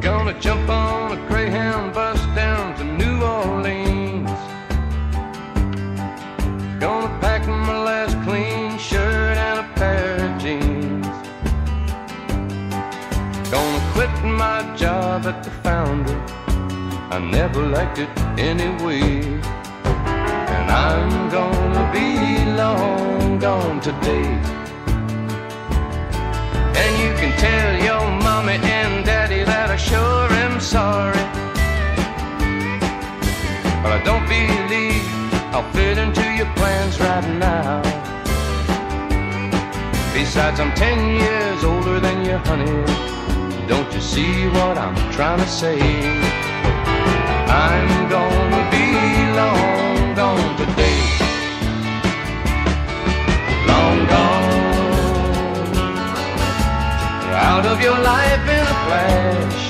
gonna jump on a Greyhound bus down to New Orleans. Gonna pack my last clean shirt and a pair of jeans. Gonna quit my job at the Foundry. I never liked it anyway. And I'm gonna be long gone today. But I don't believe I'll fit into your plans right now. Besides, I'm ten years older than you, honey. Don't you see what I'm trying to say? I'm gonna be long gone today. Long gone. Out of your life in a flash.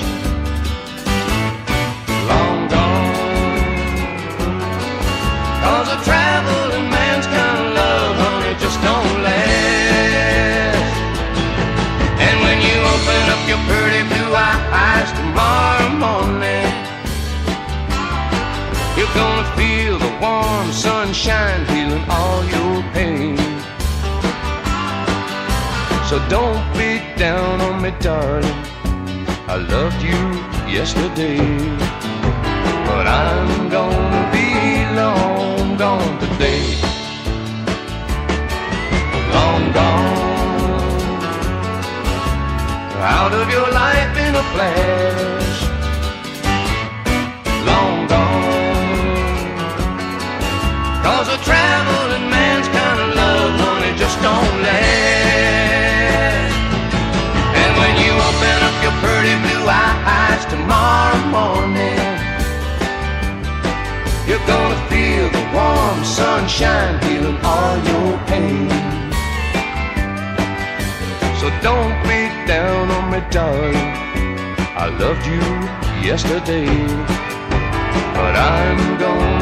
Sunshine healing all your pain. So don't be down on me, darling. I loved you yesterday. But I'm gonna be long gone today. Long gone. Out of your life in a flash. Long feel the warm sunshine healing all your pain. So don't be down on me, darling. I loved you yesterday, but I'm gonna be